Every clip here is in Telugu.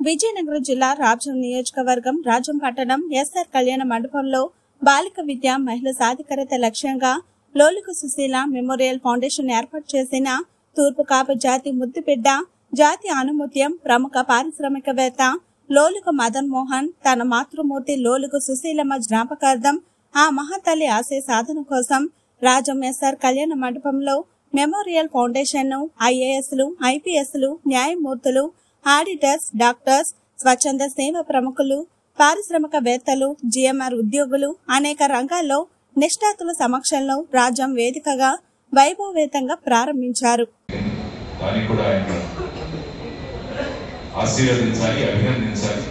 విజయనగరం జిల్లా రాజం నియోజకవర్గం రాజం పట్టణం ఎస్ఆర్ కళ్యాణ మండపంలో బాలిక విద్య మహిళ సాధికారత లక్ష్యంగా లోలుకు సుశీల మెమోరియల్ ఫౌండేషన్ ఏర్పాటు చేసిన తూర్పు కాపు జాతి ముద్దుబిడ్డ జాతి అనుమత్యం ప్రముఖ పారిశ్రామికవేత్త లోలుకు మదన్ మోహన్ తన మాతృమూర్తి లోలుకు సుశీలమ్మ జ్ఞాపకార్థం ఆ మహాతల్లి ఆశయ సాధన కోసం రాజం ఎస్ఆర్ కళ్యాణ మండపంలో మెమోరియల్ ఫౌండేషన్ను ఐఏఎస్లు ఐపీఎస్లు న్యాయమూర్తులు ఆడిటర్స్ డాక్టర్స్ స్వచ్ఛంద సేవ ప్రముఖులు పారిశ్రామికవేత్తలు జిఎంఆర్ ఉద్యోగులు అనేక రంగాల్లో నిష్ణాతుల సమక్షంలో రాజ్యం వేదికగా వైభవవేతంగా ప్రారంభించారు. ఆశీర్వదించాలి అభినందించాలి.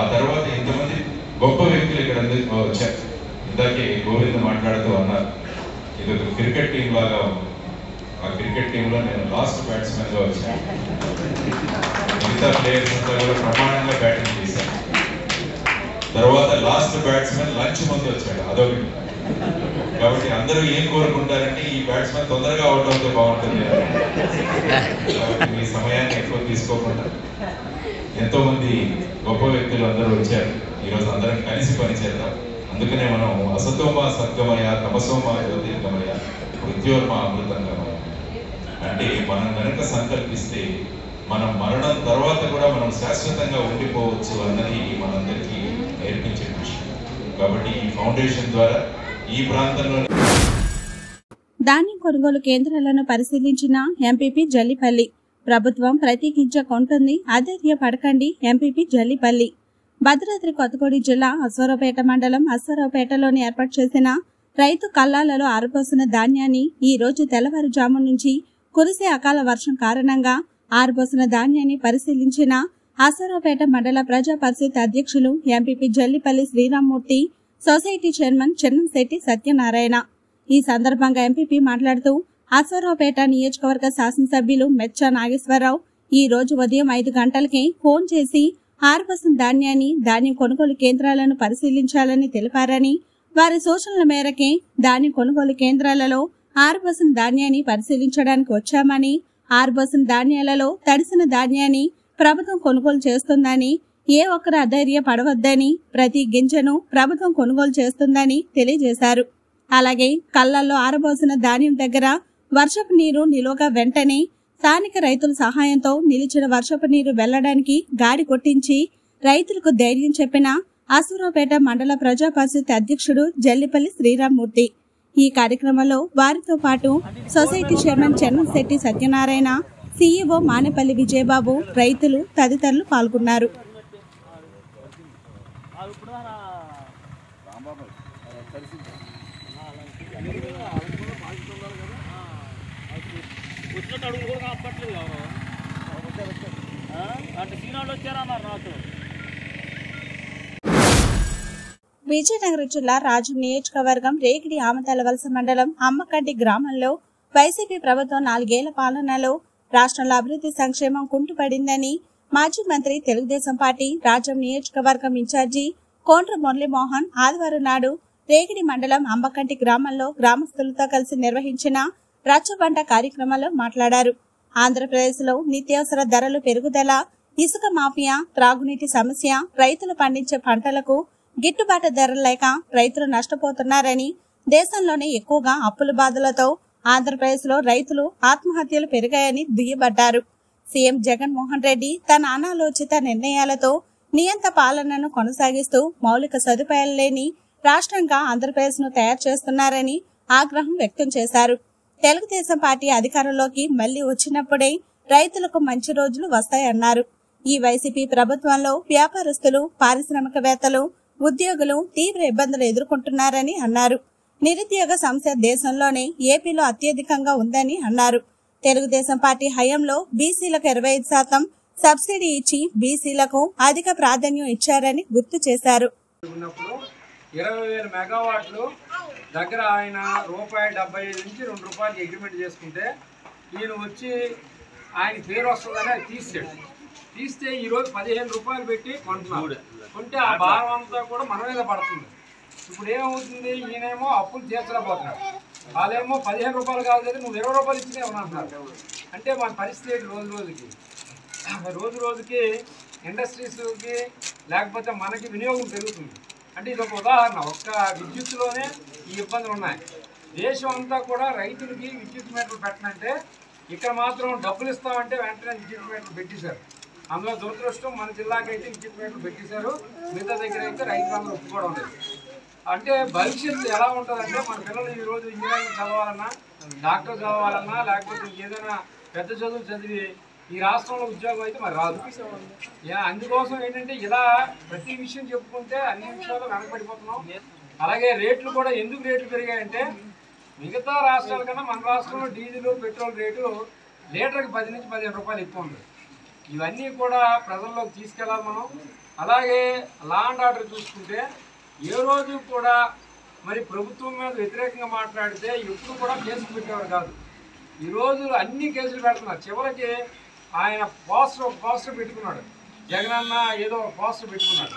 ఆ తర్వాత ఇంతమంది గొప్ప వ్యక్తులు ఇక్కడ వచ్చారు ఇందాకే గోవింద మాట్లాడుతూ అన్నారు ఇది ఒక క్రికెట్ టీం లాగా ఉంది. ఆ క్రికెట్ టీంలో నేను లాస్ట్ బ్యాట్స్మెన్గా వచ్చాను. మిగతా ప్లేయర్స్ అంతా కూడా ప్రమాణంగా బ్యాటింగ్ చేశారు. తర్వాత లాస్ట్ బ్యాట్స్మెన్ లంచ్ ముందు వచ్చాడు అదొకటి. కాబట్టి అందరూ ఏం కోరుకుంటారంటే ఈ బ్యాట్స్మెన్ తొందరగా అవుట్ అవుతే బాగుంటుంది. మీ సమయాన్ని ఎక్కువ తీసుకోకుండా ఎంతో మంది గొప్ప వ్యక్తులు అందరూ వచ్చారు. ఈరోజు అందరం కలిసి పనిచేద్దాం అందుకనే మనం అసతోమ సద్గమయ తమసోమ జ్యోతిర్గమయ మృత్యోర్మ అమృతంగమయ. అంటే మనం కనుక సంకల్పిస్తే మనం మరణం తర్వాత కూడా మనం శాశ్వతంగా ఉండిపోవచ్చు అన్నది మనందరికీ నేర్పించే విషయం. కాబట్టి ఈ ఫౌండేషన్ ద్వారా ఈ ప్రాంతంలో ధాన్యం కొనుగోలు కేంద్రాలను పరిశీలించిన ఎంపీపీ జల్లిపల్లి. ప్రభుత్వం ప్రత్యేకించ కొంటుంది అధైర్య పడకండి ఎంపీపీ జల్లిపల్లి. భద్రాద్రి కొత్తగూడి జిల్లా అశ్వరావుపేట మండలం అశ్వరావుపేటలోని ఏర్పాటు చేసిన రైతు కల్లాలలో ఆరబోసిన ధాన్యాన్ని ఈ రోజు తెల్లవారుజాము నుంచి కురిసే అకాల వర్షం కారణంగా ఆరుబోసిన ధాన్యాన్ని పరిశీలించిన అశ్వరావుపేట మండల ప్రజా పరిషత్ అధ్యక్షులు MPP Jallipalli Sriramamurthy society chairman Chennamsetti Satyanarayana. ఈ సందర్భంగా ఎంపీపీ మాట్లాడుతూ అశ్వరావుపేట నియోజకవర్గ శాసనసభ్యులు మెచ్చ నాగేశ్వరరావు ఈ రోజు ఉదయం ఐదు గంటలకి ఫోన్ చేసి ఆరుబసం ధాన్యాన్ని ధాన్యం కొనుగోలు కేంద్రాలను పరిశీలించాలని తెలిపారని వారి సూచనల మేరకే ధాన్యం కొనుగోలు కేంద్రాలలో ఆరుబసం ధాన్యాన్ని పరిశీలించడానికి వచ్చామని ఆరుబసం ధాన్యాలలో తడిసిన ధాన్యాన్ని ప్రభుత్వం కొనుగోలు చేస్తుందని ఏ ఒక్కరు అధైర్య పడవద్దని ప్రతి గింజను ప్రభుత్వం కొనుగోలు చేస్తుందని తెలియజేశారు. అలాగే కళ్ళల్లో ఆరబోసిన ధాన్యం దగ్గర వర్షపు నీరు నిలువగా వెంటనే స్థానిక రైతుల సహాయంతో నిలిచిన వర్షపు నీరు వెళ్ళడానికి గాడి కొట్టించి రైతులకు ధైర్యం చెప్పిన అసూరావుపేట మండల ప్రజా పరిషత్ అధ్యక్షుడు జల్లిపల్లి శ్రీరామ్మూర్తి. ఈ కార్యక్రమంలో వారితో పాటు society chairman Chennamsetti Satyanarayana CEO Manepalli Vijayababu రైతులు తదితరులు పాల్గొన్నారు. అడుగు కూడా కనపట్లేదు ఎవరు? విజయనగరం జిల్లా రాజు నియోజకవర్గం రేగిడి ఆమతల వలస మండలం అమ్మకంటి గ్రామంలో వైసీపీ ప్రభుత్వం నాలుగేళ్ళ పాలనలో రాష్ట్రంలో అభివృద్ధి సంక్షేమం కుంటుపడిందని మాజీ మంత్రి తెలుగుదేశం పార్టీ రాజ్యం నియోజకవర్గం ఇన్ఛార్జి కోండ్ర మురళీమోహన్ ఆదివారం నాడు రేగిడి మండలం అంబకంటి గ్రామంలో గ్రామస్తులతో కలిసి నిర్వహించిన రచ్చబంట కార్యక్రమంలో మాట్లాడారు. ఆంధ్రప్రదేశ్లో నిత్యావసర ధరలు పెరుగుదల ఇసుక మాఫియా త్రాగునీటి సమస్య రైతులు పండించే పంటలకు గిట్టుబాటు ధరలు లేక రైతులు నష్టపోతున్నారని దేశంలోనే ఎక్కువగా అప్పుల బాధలతో ఆంధ్రప్రదేశ్లో రైతులు ఆత్మహత్యలు పెరిగాయని దుయ్యబడ్డారు. సీఎం జగన్మోహన్ రెడ్డి తన అనాలోచిత నిర్ణయాలతో నియంత పాలనను కొనసాగిస్తూ మౌలిక సదుపాయాలు లేని రాష్ట్రంగా ఆంధ్రప్రదేశ్ను తయారు చేస్తున్నారని ఆగ్రహం వ్యక్తం చేశారు. తెలుగుదేశం పార్టీ అధికారంలోకి మళ్ళీ వచ్చినప్పుడే రైతులకు మంచి రోజులు వస్తాయన్నారు. ఈ వైసీపీ ప్రభుత్వంలో వ్యాపారస్తులు పారిశ్రామికవేత్తలు ఉద్యోగులు తీవ్ర ఇబ్బందులు ఎదుర్కొంటున్నారని అన్నారు. నిరుద్యోగ సమస్య దేశంలోనే ఏపీలో అత్యధికంగా ఉందని అన్నారు. తెలుగుదేశం పార్టీ హయాంలో బీసీలకు ఇరవై ఐదు శాతం సబ్సిడీ ఇచ్చి బీసీలకు అధిక ప్రాధాన్యం ఇచ్చారని గుర్తు చేశారు. ఇరవై వేల మెగావాట్లు దగ్గర ఆయన రూపాయి డెబ్బై ఐదు నుంచి రెండు రూపాయలకి అగ్రిమెంట్ చేసుకుంటే ఈయన వచ్చి ఆయన పేరు వస్తుందని అది తీసాడు తీస్తే ఈరోజు పదిహేను రూపాయలు పెట్టి కొంటున్నాడు కొంటే ఆ భారం అంతా కూడా మన మీద పడుతుంది. ఇప్పుడు ఏమవుతుంది? ఈయనేమో అప్పులు తీర్చలేకపోతున్నాడు వాళ్ళేమో పదిహేను రూపాయలు కాదు కదా నువ్వు ఇరవై రూపాయలు ఇచ్చినే అంటున్నారు. అంటే మన పరిస్థితి రోజు రోజుకి? రోజు రోజుకి ఇండస్ట్రీస్కి లేకపోతే మనకి వినియోగం పెరుగుతుంది. అంటే ఇది ఒక ఉదాహరణ. ఒక్క విద్యుత్తులోనే ఈ ఇబ్బందులు ఉన్నాయి. దేశం అంతా కూడా రైతులకి విద్యుత్ మీటర్లు పెట్టనంటే ఇక్కడ మాత్రం డబ్బులు ఇస్తామంటే వెంటనే విద్యుత్ మీటర్లు పెట్టేశారు. అందులో దురదృష్టం మన జిల్లాకి అయితే విద్యుత్ మీటర్లు పెట్టేశారు. మిగతా దగ్గర అయితే రైతులందరూ ఒప్పుకోవడం లేదు. అంటే భవిష్యత్తు ఎలా ఉంటుందంటే మన పిల్లలు ఈ రోజు ఇంజనీరింగ్ చదవాలన్నా డాక్టర్ చదవాలన్నా లేకపోతే ఏదైనా పెద్ద చదువులు చదివి ఈ రాష్ట్రంలో ఉద్యోగం అయితే మరి రాదు. అందుకోసం ఏంటంటే ఇలా ప్రతి విషయం చెప్పుకుంటే అన్ని విషయాలు వెనకబడిపోతున్నాం. అలాగే రేట్లు కూడా ఎందుకు రేట్లు పెరిగాయంటే మిగతా రాష్ట్రాల కన్నా మన రాష్ట్రంలో డీజిల్ పెట్రోల్ రేటు లీటర్కి పది నుంచి పదిహేను రూపాయలు ఎక్కువ ఉంది. ఇవన్నీ కూడా ప్రజల్లోకి తీసుకెళ్ళాలి మనం. అలాగే లా అండ్ ఆర్డర్ చూసుకుంటే ఏ రోజు కూడా మరి ప్రభుత్వం మీద వ్యతిరేకంగా మాట్లాడితే ఎప్పుడు కూడా కేసులు పెట్టేవారు కాదు. ఈ రోజు అన్ని కేసులు పెడుతున్నారు. చివరికి ఆయన పోస్టర్ పోస్టర్ పెట్టుకున్నాడు. జగనన్న ఏదో ఒక పోస్టర్ పెట్టుకున్నాడు.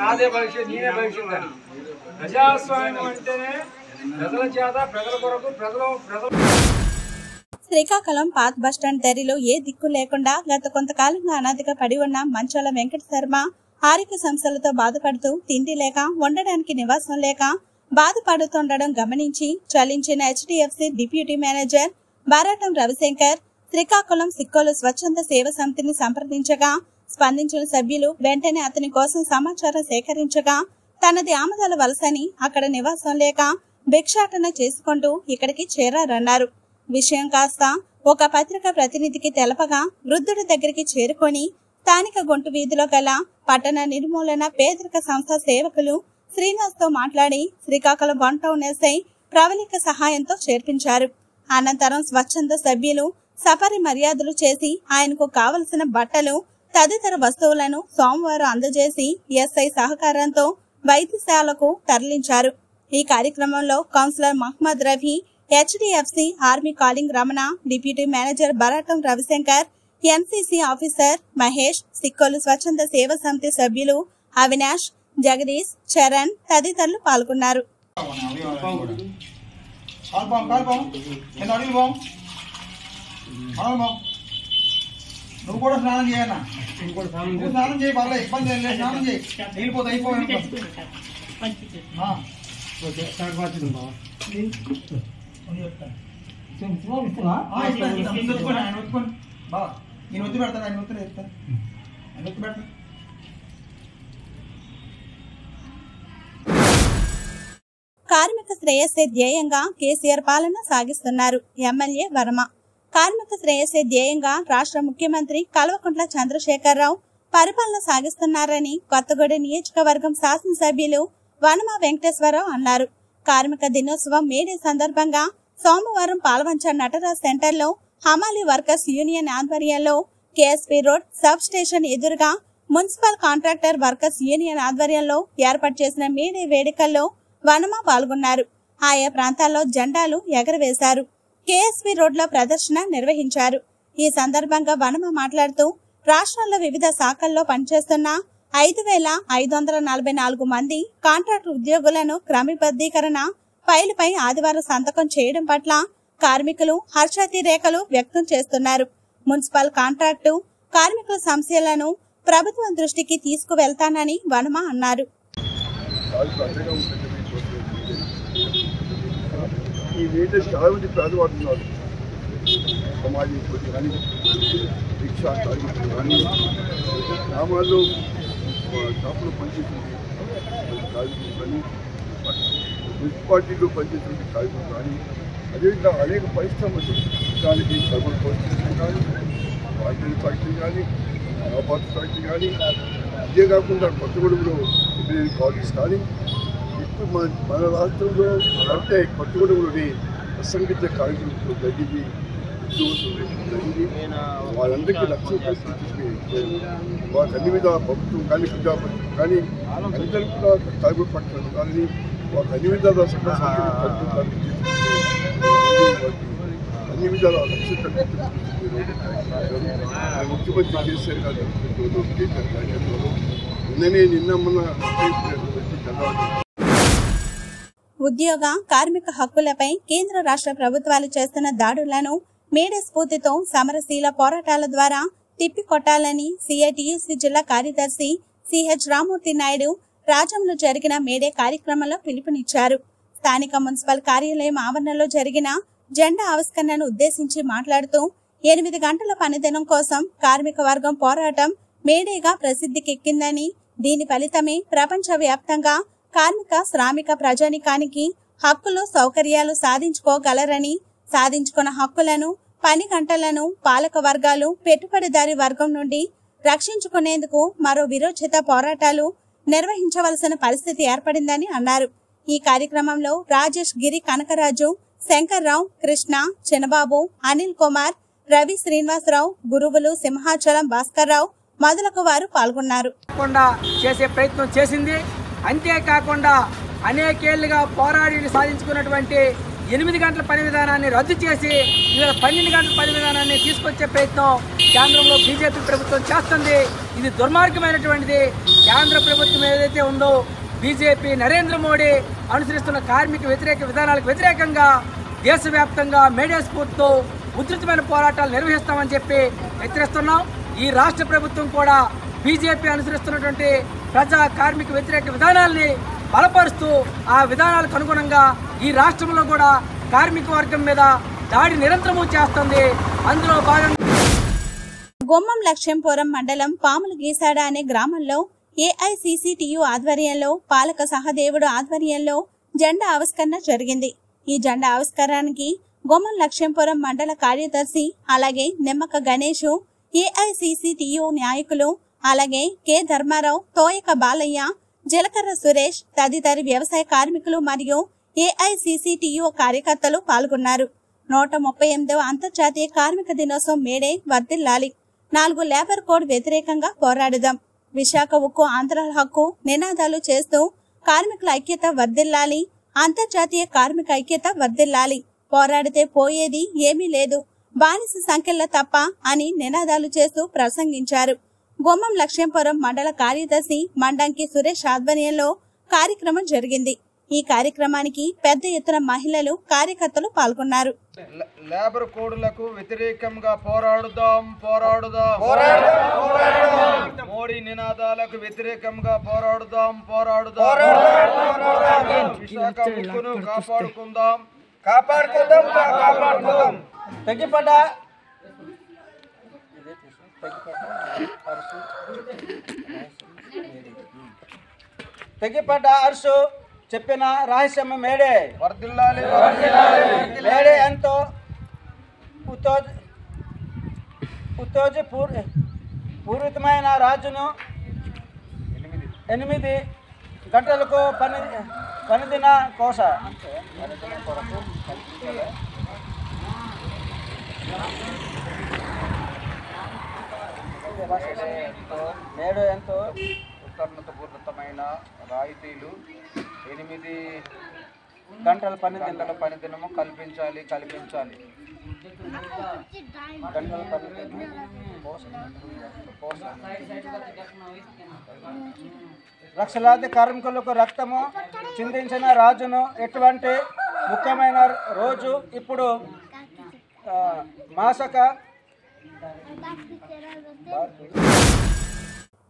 నాదే భవిష్యత్ నేనే భవిష్యత్ అని. ప్రజాస్వామ్యం అంటేనే ప్రజల చేత ప్రజల కొరకు ప్రజలు ప్రజలు శ్రీకాకుళం పాత బస్టాండ్ దరిలో ఏ దిక్కు లేకుండా గత కొంతకాలంగా అనాథగా పడి ఉన్న మంచాల వెంకట శర్మ ఆరోగ్య సమస్యలతో బాధపడుతూ తిండి లేక ఉండడానికి నివాసం లేక బాధపడుతుండడం గమనించి చలించిన HDFC deputy manager Baratam Ravishankar Srikakulam Sikkolu స్వచ్ఛంద సేవ సమితిని సంప్రదించగా స్పందించిన సభ్యులు వెంటనే అతని కోసం సమాచారం సేకరించగా తనది ఆమదాల వలసని అక్కడ నివాసం లేక భిక్షాటన చేసుకుంటూ ఇక్కడికి చేరారన్నారు. విషయం కాస్త ఒక పత్రిక ప్రతినిధికి తెలపగా వృద్ధుడి దగ్గరికి చేరుకొని స్థానిక గుంటు వీధిలో గల పట్టణ నిర్మూలన పేదరిక సంస్థ సేవకులు శ్రీనివాస్తో మాట్లాడి Srikakulam one town SI Pravallika సహాయంతో చేర్పించారు. అనంతరం స్వచ్ఛంద సభ్యులు సఫరి మర్యాదలు చేసి ఆయనకు కావలసిన బట్టలు తదితర వస్తువులను సోమవారం అందజేసి ఎస్ఐ సహకారంతో వైద్యశాలకు తరలించారు. ఈ కార్యక్రమంలో councillor Mohammed Rafi HDFC army calling Ramana deputy manager Baratam Ravishankar NCC officer Mahesh Sikkolu స్వచ్ఛంద సేవ సమితి సభ్యులు అవినాష్ జగదీష్ చరణ్ తదితరులు పాల్గొన్నారు. నువ్వు కూడా స్నానం స్నానం చేయి పర్లేదు ఇబ్బంది లేదు. స్నానం చేయి. నీళ్ళు పోతే నేను ఒత్తి పెడతాను ఆయన ఒత్తి చెప్తాను ఆయన ఒత్తి పెడతాను కార్మిక శ్రేయస్సే ధ్యేయంగా కేసీఆర్ పాలన సాగిస్తున్నారు ఎమ్మెల్యే వర్మ. కార్మిక శ్రేయస్సే ధ్యేయంగా రాష్ట్ర ముఖ్యమంత్రి కల్వకుంట్ల చంద్రశేఖరరావు పరిపాలన సాగిస్తున్నారని కొత్తగూడ నియోజకవర్గం శాసనసభ్యులు వనమ వెంకటేశ్వరరావు అన్నారు. కార్మిక దినోత్సవం మేడే సందర్భంగా సోమవారం పాల్వంచ నటరాజ్ సెంటర్లో హమాలి వర్కర్స్ యూనియన్ ఆధ్వర్యంలో కేఎస్పీ రోడ్ సబ్ స్టేషన్ ఎదురుగా మున్సిపల్ కాంట్రాక్టర్ వర్కర్స్ యూనియన్ ఆధ్వర్యంలో ఏర్పాటు చేసిన మేడే వేడుకల్లో వనమ పాల్గొన్నారు. ఆయా ప్రాంతాల్లో జెండాలు ఎగరవేశారు. కేఎస్పీ రోడ్లో ప్రదర్శన నిర్వహించారు. ఈ సందర్భంగా వనమ మాట్లాడుతూ రాష్ట్రంలో వివిధ శాఖల్లో పనిచేస్తున్న ఐదు వేల ఐదు వందల నలభై నాలుగు మంది కాంట్రాక్ట్ ఉద్యోగులను క్రమబద్ధీకరణ ఫైలుపై ఆదివారం సంతకం చేయడం పట్ల కార్మికులు హర్షాతిరేకలు వ్యక్తం చేస్తున్నారు. మున్సిపల్ కాంట్రాక్టు కార్మికుల సమస్యలను ప్రభుత్వం దృష్టికి తీసుకువెళ్తానని వనమ అన్నారు. సమాజం కానీ రిక్షా కార్మికులు కానీ గ్రామాల్లో షాపులో పనిచేసింది. కార్మికులు కానీ మున్సిపాలిటీలో పనిచేసిన కార్మికులు కానీ అదేవిధంగా అనేక పరిశ్రమలు దానికి థర్మల్ పరిస్థితులు కానీ వాటర్ ఫ్యాక్టరీ కానీ వ్యాపార ఫ్యాక్టరీ కానీ ఇదే కాకుండా కొత్తగూడెంలో ఇంజనీరింగ్ కాలేజ్ కానీ ఇప్పుడు మన మన రాష్ట్రంలో అంటే కొత్తగూడెంలోని అసంఘటిత కార్మికులకు జరిగింది. వాళ్ళందరికీ లక్ష్యం రూపాయలు తీసుకుని అన్ని విధాల ప్రభుత్వం కానీ ప్రజాప్రభుత్వం కానీ అందరూ కూడా కార్మిక పట్ల కానీ వాళ్ళకి అన్ని విధాల అన్ని విధాల లక్ష్యం ముఖ్యమంత్రి కేసీఆర్ గారు కేసీఆర్ గారి నిన్ననే నిన్న మొన్న చంద్రబాబు ఉద్యోగ కార్మిక హక్కులపై కేంద్ర రాష్ట్ర ప్రభుత్వాలు చేస్తున్న దాడులను మేడే స్ఫూర్తితో సమరశీల పోరాటాల ద్వారా తిప్పికొట్టాలని సిఐటియుసి జిల్లా కార్యదర్శి సిహెచ్ రామూర్తి నాయుడు రాజంలో జరిగిన మేడే కార్యక్రమంలో పిలుపునిచ్చారు. స్థానిక మున్సిపల్ కార్యాలయం ఆవరణలో జరిగిన జెండా ఆవిష్కరణను ఉద్దేశించి మాట్లాడుతూ ఎనిమిది గంటల పనిదినం కోసం కార్మిక వర్గం పోరాటం మేడేగా ప్రసిద్ధికెక్కిందని దీని ఫలితమే ప్రపంచ వ్యాప్తంగా కార్మిక శ్రామిక ప్రజానికానికి హక్కులు సౌకర్యాలు సాధించుకోగలరని సాధించుకున్న హక్కులను పని గంటలను పాలక వర్గాలు పెట్టుబడిదారి వర్గం నుండి రక్షించుకునేందుకు మరో విరోచిత పోరాటాలు నిర్వహించవలసిన పరిస్థితి ఏర్పడిందని అన్నారు. ఈ కార్యక్రమంలో రాజేష్ గిరి కనకరాజు శంకర్రావు కృష్ణ చిన్నబాబు అనిల్ కుమార్ రవి శ్రీనివాసరావు గురువులు సింహాచలం భాస్కర్రావు మొదలగు వారు పాల్గొన్నారు. చేసే ప్రయత్నం చేసింది. అంతేకాకుండా అనేకేళ్ళుగా పోరాడి సాధించుకున్నటువంటి ఎనిమిది గంటల పని విధానాన్ని రద్దు చేసి ఇవాళ పన్నెండు గంటల పని విధానాన్ని తీసుకొచ్చే ప్రయత్నం కేంద్రంలో బీజేపీ ప్రభుత్వం చేస్తుంది. ఇది దుర్మార్గమైనటువంటిది. కేంద్ర ప్రభుత్వం ఏదైతే ఉందో బీజేపీ నరేంద్ర మోడీ అనుసరిస్తున్న కార్మిక వ్యతిరేక విధానాలకు వ్యతిరేకంగా దేశవ్యాప్తంగా మేడే స్ఫూర్తితో ఉధృతమైన పోరాటాలు నిర్వహిస్తామని చెప్పి హెచ్చరిస్తున్నాం. ఈ రాష్ట్ర ప్రభుత్వం కూడా బీజేపీ అనుసరిస్తున్నటువంటి ప్రజా కార్మిక వ్యతిరేక విధానాల్ని బలపరుస్తూ ఆ విధానాలకు అనుగుణంగా ఈ రాష్ట్రంలో కూడా కార్మిక వర్గం మీద దాడి నిరంతరము చేస్తుంది. అందులో భాగంగా గుమ్మం లక్ష్యంపురం మండలం పాములు గీసాడ అనే గ్రామంలో ఏఐసిసిటియు ఆధ్వర్యంలో పాలక సహదేవుడు ఆధ్వర్యంలో జెండా ఆవిష్కరణ జరిగింది. ఈ జెండా ఆవిష్కరణకి గుమ్మం లక్ష్యంపురం మండల కార్యదర్శి అలాగే నిమ్మక గణేష్ ఏఐసిసిటియు నాయకులు అలాగే కె. ధర్మారావు తోయక బాలయ్య జలకర్ర సురేష్ తదితర వ్యవసాయ కార్మికులు మరియు ఏఐసిసిటియు కార్యకర్తలు పాల్గొన్నారు. నూట ముప్పై ఎనిమిదవ అంతర్జాతీయ కార్మిక దినోత్సవం మేడే వర్దిల్లాలి నాలుగు లేబర్ కోడ్ వ్యతిరేకంగా పోరాడుదాం. విశాఖ ఉక్కు ఆంధ్ర హక్కు నినాదాలు చేస్తూ కార్మికుల ఐక్యత వర్దిల్లాలి అంతర్జాతీయ కార్మిక ఐక్యత వర్దిల్లాలి పోరాడితే పోయేది ఏమీ లేదు. బానిస సంఖ్యల తప్ప అని నినాదాలు చేస్తూ ప్రసంగించారు. గుమ్మం లక్ష్మీపురం మండల కార్యదర్శి మండంకి సురేష్ ఆధ్వర్యంలో కార్యక్రమం జరిగింది. ఈ కార్యక్రమానికి పెద్ద ఎత్తున మహిళలు కార్యకర్తలు పాల్గొన్నారు. లేబర్ కోడ్లకు వ్యతిరేకంగా పోరాడుదాం పోరాడుదాం. మోడీ నినాదాలకు వ్యతిరేకంగా పోరాడుదాం పోరాడుదాం. విశాఖ కాపాడుకుందాం కాపాడుకుందాం కాపాడుకుందాం. తగ్గిపడ్డ తగ్గిపడ్డ అరుసు చెప్పిన రహస్యం మేడే. వర్దిల్లాలి మేడే ఎంతో ఉత్తోజ ఉత్తోజ పూర్ పూర్వితమైన రాజును ఎనిమిది గంటలకు పని పనిదిన కోస. నేడు ఎంతో ఉత్తర్ణతపూరితమైన రాయితీలు ఎనిమిది గంటల పని దినాల పని దినము కల్పించాలి కల్పించాలి. గంటల పని లక్షలాది కార్మికులకు రక్తము చిందించిన రాజును ఎటువంటి ముఖ్యమైన రోజు ఇప్పుడు మాసక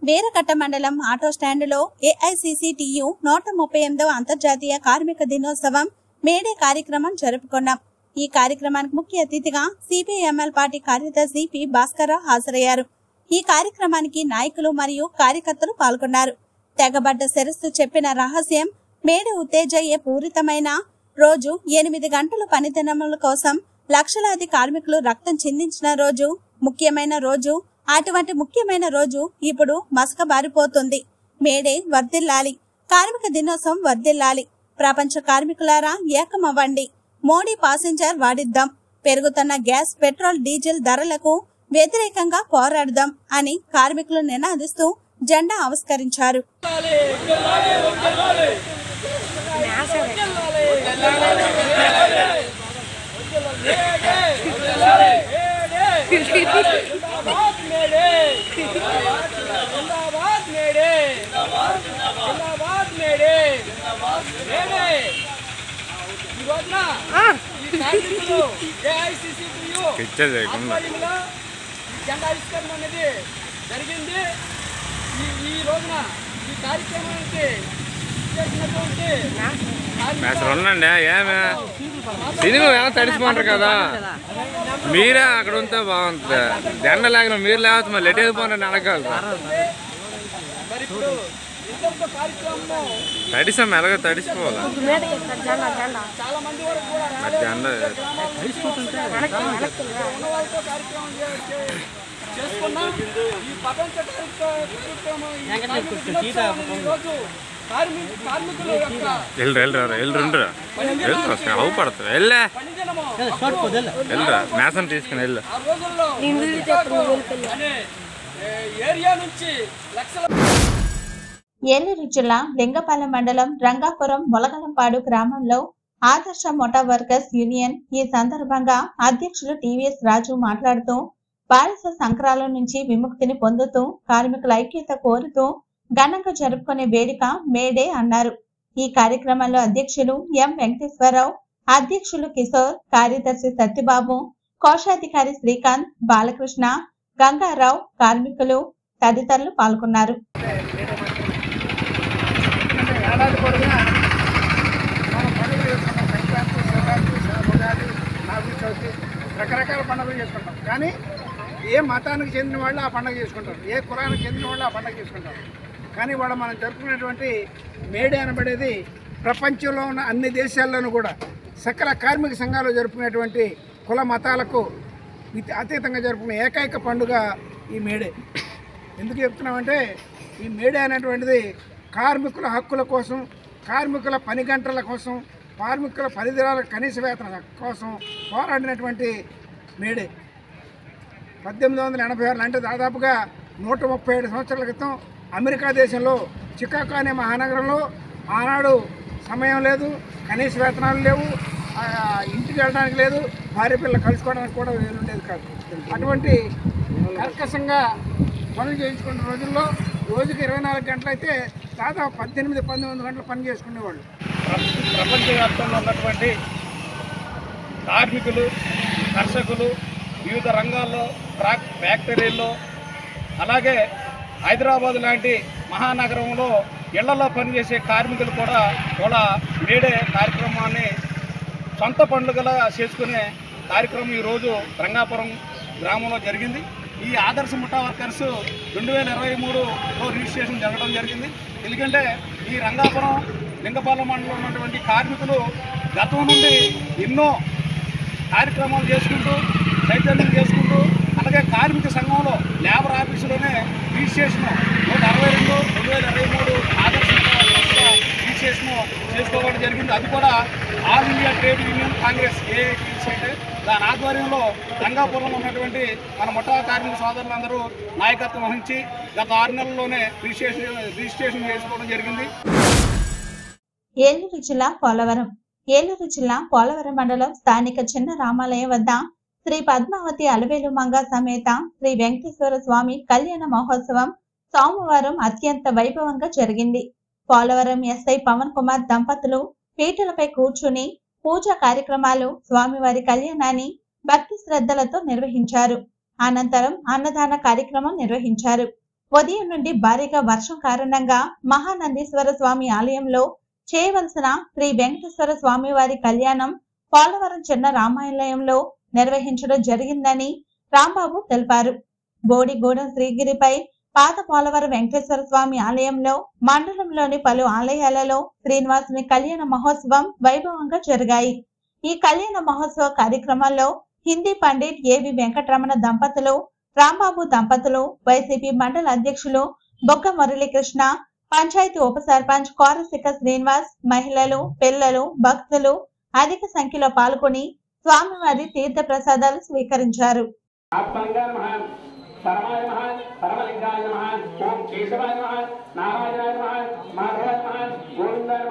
వీరకట్ట మండలం ఆటో స్టాండులో ఏఐసిసిటియు నూట ముప్పై ఎనిమిదవ అంతర్జాతీయ కార్మిక దినోత్సవం మేడే కార్యక్రమం జరుపుకున్నాం. ఈ కార్యక్రమానికి ముఖ్య అతిథిగా సిపిఎంఎల్ పార్టీ కార్యదర్శి పి భాస్కర్ హాజరయ్యారు. ఈ కార్యక్రమానికి నాయకులు మరియు కార్యకర్తలు పాల్గొన్నారు. తెగబడ్డ శిరస్సు చెప్పిన రహస్యం మేడే ఉత్తేజయ్యే పూరితమైన రోజు ఎనిమిది గంటలు పనిదినముల కోసం లక్షలాది కార్మికులు రక్తం చిందించిన రోజు ముఖ్యమైన రోజు అటువంటి ముఖ్యమైన రోజు ఇప్పుడు మసకబారిపోతుంది మేడే వర్దిల్లాలి కార్మిక దినోత్సవం వర్దిల్లాలి ప్రపంచ కార్మికులారా ఏకమవ్వండి. మోడీ పాసింజర్ వాడిద్దాం. పెరుగుతున్న గ్యాస్ పెట్రోల్ డీజిల్ ధరలకు వ్యతిరేకంగా పోరాడదాం అని కార్మికులు నినాదిస్తూ జెండా ఆవిష్కరించారు. ఇచ్చేది జెండా ఆవిష్కరణ అనేది జరిగింది ఈ రోజున ఈ కార్యక్రమానికి చేసినటువంటి ఏమే సినిమా ఎలా తడిసిపోంటారు కదా? మీరే అక్కడ ఉంటే బాగుంటుంది. దండ లేకుండా మీరు లేకపోతే మళ్ళీ లెట్ అయిపోండి అడగలరు తడిసాం ఎలాగో తడిసిపోవాలి? జెండ ఈ ప్రపంచ మేసం తీసుకుని ఏలూరు జిల్లా లింగపాలెం మండలం రంగాపురం మొలగలంపాడు గ్రామంలో ఆదర్శ మోటార్ వర్కర్స్ యూనియన్ ఈ సందర్భంగా అధ్యక్షులు టీవీఎస్ రాజు మాట్లాడుతూ బాలిస సంక్రాల నుంచి విముక్తిని పొందుతూ కార్మికుల ఐక్యత కోరుతూ ఘనంగా జరుపుకునే వేడుక మేడే అన్నారు. ఈ కార్యక్రమంలో అధ్యక్షులు ఎం వెంకటేశ్వరరావు అధ్యక్షులు కిషోర్ కార్యదర్శి సత్యబాబు కోశాధికారి శ్రీకాంత్ బాలకృష్ణ గంగారావు కార్మికులు తదితరులు పాల్గొన్నారు. రకరకాల పండుగలు చేసుకుంటాం. కానీ ఏ మతానికి చెందిన వాళ్ళు ఆ పండుగ చేసుకుంటారు. ఏ కులానికి చెందిన వాళ్ళు ఆ పండుగ చేసుకుంటారు. కానీ ఇవాళ మనం జరుపుకునేటువంటి మేడే అనబడేది ప్రపంచంలో ఉన్న అన్ని దేశాల్లోనూ కూడా సకల కార్మిక సంఘాలు జరుపుకునేటువంటి కుల మతాలకు అతీతంగా జరుపుకునే ఏకైక పండుగ ఈ మేడే. ఎందుకు చెప్తున్నామంటే ఈ మేడే అనేటువంటిది కార్మికుల హక్కుల కోసం కార్మికుల పని గంటల కోసం కార్మికుల పరిధిరాల కనీస వేతన కోసం పోరాడినటువంటి మేడే. పద్దెనిమిది వందల ఎనభై ఆరులో అంటే దాదాపుగా నూట ముప్పై ఏడు సంవత్సరాల క్రితం అమెరికా దేశంలో చికాగో అనే మహానగరంలో ఆనాడు సమయం లేదు కనీస వేతనాలు లేవు ఇంటికి వెళ్ళడానికి లేదు భార్య పిల్ల కలుసుకోవడానికి కూడా వీలుండేది కాదు. అటువంటి కర్కశంగా పనులు చేయించుకున్న రోజుల్లో రోజుకి ఇరవై నాలుగు గంటలైతే దాదాపు పద్దెనిమిది పంతొమ్మిది గంటలు పని చేసుకునేవాళ్ళు. ప్రపంచవ్యాప్తంగా ఉన్నటువంటి కార్మికులు కర్షకులు వివిధ రంగాల్లో ట్రాక్ ఫ్యాక్టరీల్లో అలాగే హైదరాబాద్ లాంటి మహానగరంలో ఇళ్ళలో పనిచేసే కార్మికులు కూడా కూడా మేడే కార్యక్రమాన్ని సొంత పండుగలా చేసుకునే కార్యక్రమం ఈరోజు రంగాపురం గ్రామంలో జరిగింది. ఈ ఆదర్శ ముఠా వర్కర్స్ రెండు వేల ఇరవై మూడులో రిజిస్ట్రేషన్ జరగడం జరిగింది. ఎందుకంటే ఈ రంగాపురం లింగపాలెం మండలం ఉన్నటువంటి కార్మికులు గతం నుండి ఎన్నో కార్యక్రమాలు చేసుకుంటూ చైతన్యం చేసుకుంటూ అలాగే కార్మిక సంఘంలో లేబర్ ఆఫీసులోనే రిజిస్ట్రేషన్ నూట అరవై రెండు రెండు వేల ఇరవై మూడు ఆదర్శ రిజిస్ట్రేషన్ చేసుకోవడం జరిగింది. అది కూడా all India trade union congress AITC దాని ఆధ్వర్యంలో రంగాపురంలో ఉన్నటువంటి మన ముఠా కార్మిక సోదరులందరూ నాయకత్వం వహించి గత ఆరు నెలల్లోనే రిజిస్ట్రేషన్ రిజిస్ట్రేషన్ చేసుకోవడం జరిగింది. ఏలూరు జిల్లా పోలవరం. ఏలూరు జిల్లా పోలవరం మండలం స్థానిక చిన్న రామాలయం వద్ద శ్రీ పద్మావతి అలవేలు మంగ సమేత శ్రీ వెంకటేశ్వర స్వామి కళ్యాణ మహోత్సవం సోమవారం అత్యంత వైభవంగా జరిగింది. పోలవరం ఎస్ఐ పవన్ కుమార్ దంపతులు పీటలపై కూర్చుని పూజా కార్యక్రమాలు స్వామివారి కళ్యాణాన్ని భక్తి శ్రద్ధలతో నిర్వహించారు. అనంతరం అన్నదాన కార్యక్రమం నిర్వహించారు. ఉదయం నుండి భారీగా వర్షం కారణంగా మహానందీశ్వర స్వామి ఆలయంలో చేయవలసిన శ్రీ వెంకటేశ్వర స్వామి వారి కళ్యాణం పోలవరం చిన్న రామాలయంలో నిర్వహించడం జరిగిందని రాంబాబు తెలిపారు. బోడిగూడెం శ్రీగిరిపై పాత పోలవరం వెంకటేశ్వర స్వామి ఆలయంలో మండలంలోని పలు ఆలయాలలో శ్రీనివాసుని కళ్యాణ మహోత్సవం వైభవంగా జరిగాయి. ఈ కళ్యాణ మహోత్సవ కార్యక్రమంలో హిందీ పండిట్ ఏవి వెంకటరమణ దంపతులు రాంబాబు దంపతులు వైసీపీ మండల అధ్యక్షులు బొగ్గ మురళీకృష్ణ పంచాయతీ ఉప సర్పంచ్ కోరసిక శ్రీనివాస్ మహిళలు పిల్లలు భక్తులు అధిక సంఖ్యలో పాల్గొని స్వామివారి తీర్థ ప్రసాదాలు స్వీకరించారు పరమాయ పరమలింగాయ ఓం కేశవాయ నారాయణాయ మాధవాయ గోవిందాయ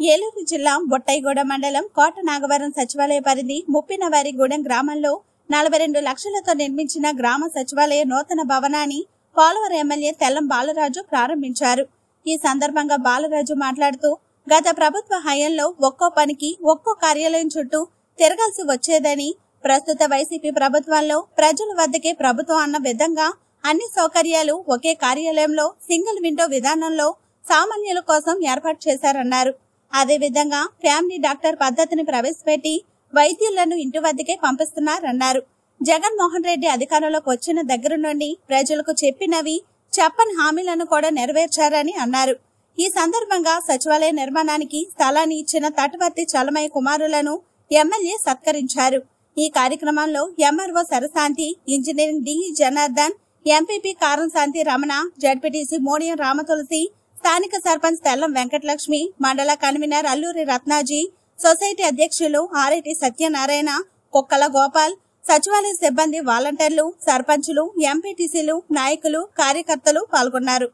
ఏలూరు జిల్లా బొట్టైగూడ మండలం కోట నాగవరం సచివాలయ పరిధి ముప్పినవారిగూడెం గ్రామంలో నలభై రెండు లక్షలతో నిర్మించిన గ్రామ సచివాలయ నూతన భవనాన్ని పోలవరం ఎమ్మెల్యే తెల్లం బాలరాజు ప్రారంభించారు. ఈ సందర్భంగా బాలరాజు మాట్లాడుతూ గత ప్రభుత్వ హయాంలో ఒక్కో పనికి ఒక్కో కార్యాలయం చుట్టూ తిరగాల్సి వచ్చేదని ప్రస్తుత వైసీపీ ప్రభుత్వంలో ప్రజల వద్దకే ప్రభుత్వం అన్న విధంగా అన్ని సౌకర్యాలు ఒకే కార్యాలయంలో సింగిల్ విండో విధానంలో సామాన్యుల కోసం ఏర్పాటు చేశారన్నారు. అదేవిధంగా ఫ్యామిలీ డాక్టర్ పద్ధతిని ప్రవేశపెట్టి వైద్యులను ఇంటి వద్దకే పంపిస్తున్నారన్నారు. జగన్మోహన్ రెడ్డి అధికారంలోకి వచ్చిన దగ్గర నుండి ప్రజలకు చెప్పినవి చెప్పని హామీలను కూడా నెరవేర్చారని అన్నారు. ఈ సందర్భంగా సచివాలయ నిర్మాణానికి స్థలాన్ని ఇచ్చిన తటవర్తి చలమయ్య కుమారులను ఎమ్మెల్యే సత్కరించారు. ఈ కార్యక్రమంలో MRO Sarashanti engineering DE Janardhan MPP Karamshanti Ramana ZPTC Modiyam Ramatulasi స్థానిక సర్పంచ్ తెల్లం వెంకటలక్ష్మి మండల కన్వీనర్ అల్లూరి రత్నాజీ సొసైటీ అధ్యక్షులు ఆర్ఐటి సత్యనారాయణ కుక్కల గోపాల్ సచివాలయ సిబ్బంది వాలంటీర్లు సర్పంచులు ఎంపీటీసీలు నాయకులు కార్యకర్తలు పాల్గొన్నారు.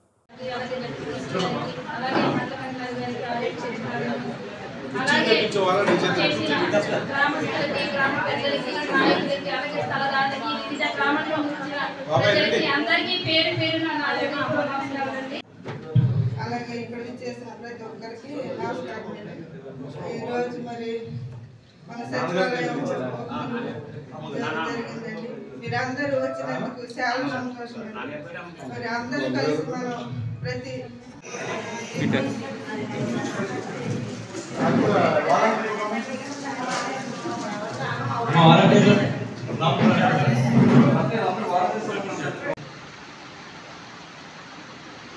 అలాగే గ్రామస్తులకి గ్రామ పెద్దలకి నాయకులకి అలాగే స్థలదారులకి వివిధ గ్రామంలో ఉంచిన ప్రజలకి అందరికీ పేరు పేరు నమస్కారాలండి అలాగే ఇక్కడ చేసిన ప్రతి ఒక్కరికి నమస్కారం ఈరోజు మరి మన సచివాలయం ఓపెనింగ్ జరిగిందండి. మీరందరూ వచ్చినందుకు చాలా సంతోషం మరి అందరూ కలిసి మనం ప్రతి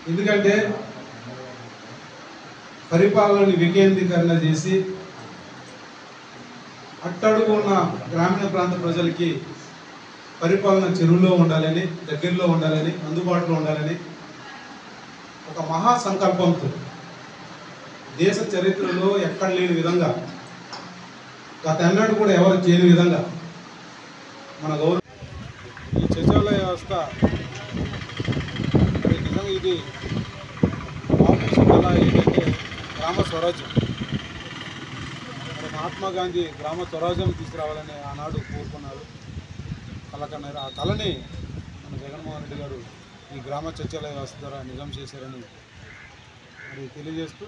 ఎందుకంటే పరిపాలనని వికేంద్రీకరణ చేసి అట్టడుగు ఉన్న గ్రామీణ ప్రాంత ప్రజలకి పరిపాలన చెరువులో ఉండాలని దగ్గరలో ఉండాలని అందుబాటులో ఉండాలని ఒక మహా సంకల్పంతో దేశ చరిత్రలో ఎక్కడ లేని విధంగా గత ఎన్నడూ కూడా ఎవరు చేయని విధంగా మన గౌరవ ఈ శౌచాలయ వ్యవస్థ నిజంగా ఇది ఆఫీసు ఏంటంటే గ్రామ స్వరాజ్యం. మహాత్మా గాంధీ గ్రామ స్వరాజ్యం తీసుకురావాలని ఆనాడు కోరుకున్నారు. కళ కన్నారు ఆ కళని మన జగన్మోహన్ రెడ్డి గారు ఈ గ్రామ సచివాలయ వ్యవస్థ ద్వారా నిజం చేశారని మరి తెలియజేస్తూ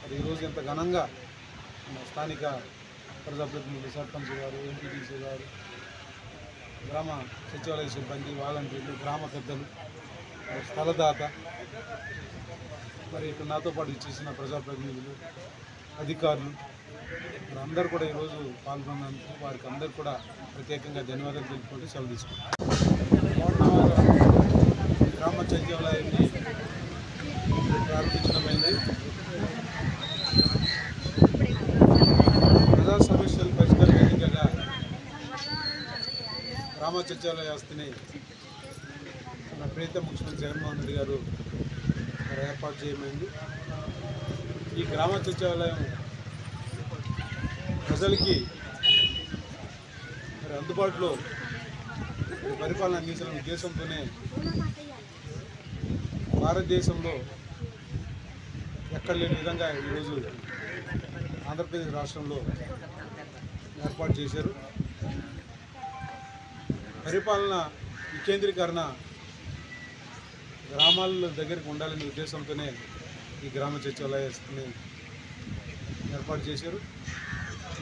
మరి ఈరోజు ఎంత ఘనంగా మన స్థానిక ప్రజాప్రతినిధులు సర్పంచ్ గారు ఎంపీటీసీ గారు గ్రామ సచివాలయ సిబ్బంది వాలంటీర్లు గ్రామ పెద్దలు స్థలదాత మరి ఇక్కడ నాతో పాటు ఇచ్చేసిన ప్రజాప్రతినిధులు అధికారులు మరి అందరూ కూడా ఈరోజు పాల్గొన్నందుకు వారికి అందరు కూడా ప్రత్యేకంగా ధన్యవాదాలు తెలుపుకుంటూ సెలవు తీసుకుంటారు గ్రామ సచివాలయాన్ని ప్రారంభించడమైంది. ప్రజా సమస్యలు పరిష్కారం గ్రామ సచివాలయ వ్యవస్థని మన ప్రీత ముఖ్యమంత్రి జగన్మోహన్ రెడ్డి గారు ఏర్పాటు చేయమైంది. ఈ గ్రామ సచివాలయం ప్రజలకి మరి అందుబాటులో పరిపాలన అందించిన ఉద్దేశంతోనే భారతదేశంలో ఎక్కడ లేని విధంగా ఈరోజు ఆంధ్రప్రదేశ్ రాష్ట్రంలో ఏర్పాటు చేశారు. పరిపాలన వికేంద్రీకరణ గ్రామాల దగ్గరికి ఉండాలనే ఉద్దేశంతోనే ఈ గ్రామ సచివాలయాన్ని ఏర్పాటు చేశారు.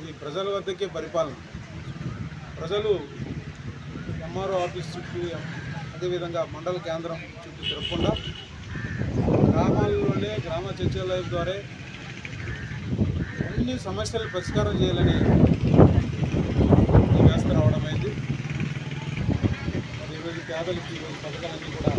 ఇది ప్రజల వద్దకే పరిపాలన. ప్రజలు ఎంఆర్ఓ ఆఫీస్ చుట్టూ అదేవిధంగా మండల కేంద్రం చుట్టూ తిరగకుండా గ్రామాల్లోనే గ్రామ సచివాలయం ద్వారా అన్ని సమస్యలు పరిష్కారం చేయాలని వ్యవస్థ రావడం అయింది. మరి ఈరోజు పేదలకి ఈరోజు పథకాలన్నీ కూడా